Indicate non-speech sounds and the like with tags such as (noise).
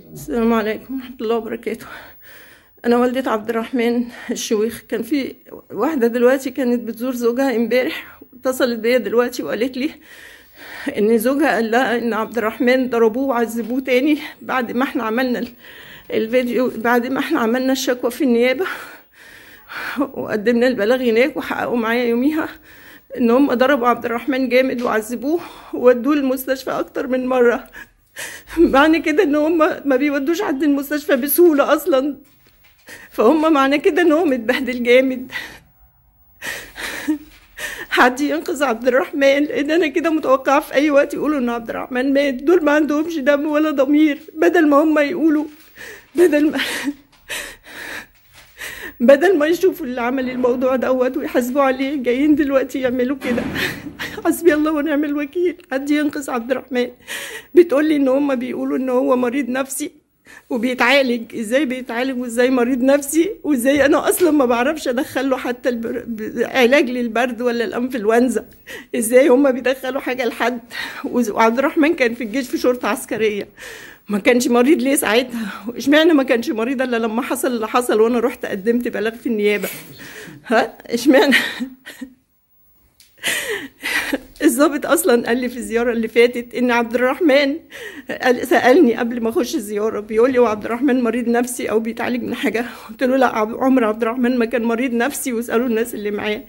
السلام عليكم ورحمة الله وبركاته. أنا والدة عبد الرحمن الشويخ. كان في واحدة دلوقتي كانت بتزور زوجها امبارح اتصلت بيا دلوقتي وقالت لي إن زوجها قال لها إن عبد الرحمن ضربوه وعذبوه تاني بعد ما إحنا عملنا ال- الفيديو بعد ما إحنا عملنا الشكوى في النيابة. وقدمنا البلاغ هناك وحققوا معايا يوميها إن هم ضربوا عبد الرحمن جامد وعذبوه وودوه المستشفى أكتر من مرة. (laughs) معنى كده ان هم ما بيودوش حد المستشفى بسهولة أصلا. فهم معنى كده ان هو متبهدل جامد. (laughs) حد ينقذ عبد الرحمن؟ لأن أنا كده متوقعة في أي وقت يقولوا ان عبد الرحمن مات. دول ما عندهمش دم ولا ضمير. بدل ما هم يقولوا بدل ما (laughs) بدل ما يشوفوا اللي عمل الموضوع دوت ويحاسبوا عليه جايين دلوقتي يعملوا كده. حسبي الله ونعم الوكيل. حد ينقذ عبد الرحمن؟ بتقول لي إن هم بيقولوا إن هو مريض نفسي وبيتعالج. إزاي بيتعالج وإزاي مريض نفسي وإزاي أنا أصلا ما بعرفش ادخله حتى البر... علاج للبرد ولا الانفلونزا إزاي هم بيدخلوا حاجة لحد؟ وعبد الرحمن كان في الجيش في شرطة عسكرية. ما كانش مريض ليه ساعتها؟ إشمعنى ما كانش مريض إلا لما حصل اللي حصل وأنا رحت قدمت بلاغ في النيابة؟ ها؟ إشمعنى؟ الضابط أصلا قال لي في الزيارة اللي فاتت إن عبد الرحمن سألني قبل ما أخش الزيارة بيقول لي هو عبد الرحمن مريض نفسي أو بيتعالج من حاجة؟ قلت له لا عمر عبد الرحمن ما كان مريض نفسي واسالوا الناس اللي معاه.